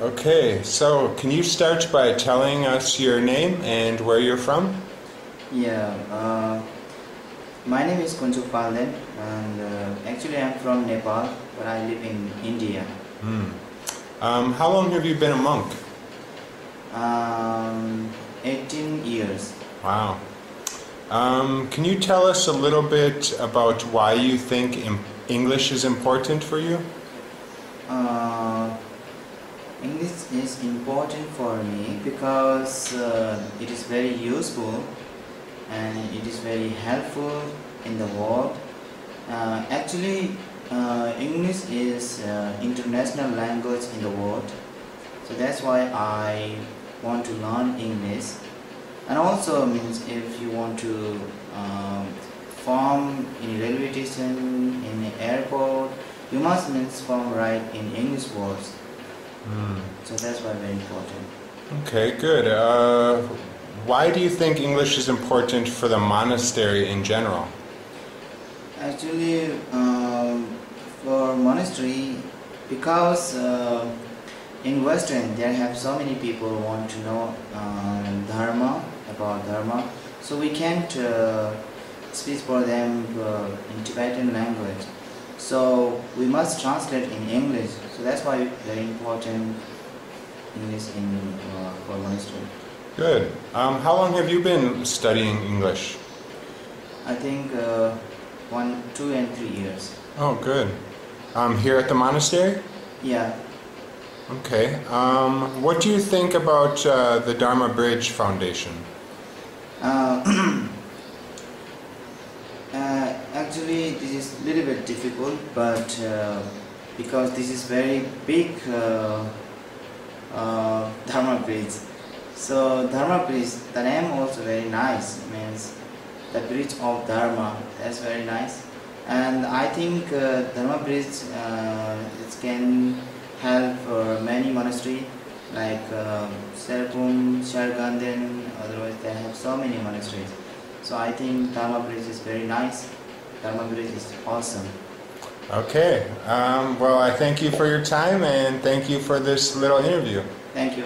Okay, so can you start by telling us your name and where you're from? Yeah, uh, my name is Kunchok Palden and uh, actually I'm from Nepal but I live in India. Hmm. Um, how long have you been a monk? Um, 18 years. Wow. Um, can you tell us a little bit about why you think im- English is important for you? Uh, English is important for me because uh, it is very useful and it is very helpful in the world. Uh, actually, uh, English is uh, international language in the world, so that's why I want to learn English. And also means if you want to um, form in railway station, in the airport, you must means form right in English words. So that's why very important. Okay, good. Uh, why do you think English is important for the monastery in general? Actually, um, for monastery, because uh, in Western there have so many people who want to know um, dharma about dharma, so we can't uh, speak for them uh, in Tibetan language. So we must translate in English. So that's why very important English in uh, for monastery. Good. Um, how long have you been studying English? I think uh, one, two, and three years. Oh, good. Um, here at the monastery? Yeah. Okay. Um, what do you think about uh, the Dharma Bridge Foundation? Uh, uh, actually, this is a little bit difficult, but uh, because this is very big uh, uh, Dharma bridge. So Dharma bridge, the name also very nice. Means the bridge of Dharma. That's very nice. And I think uh, Dharma bridge uh, it can help many monastery like uh, Serpom, Sharganden, otherwise they have so many monasteries. So I think Dharma Bridge is very nice. Dharma Bridge is awesome. Okay. Um, well, I thank you for your time and thank you for this little interview. Thank you.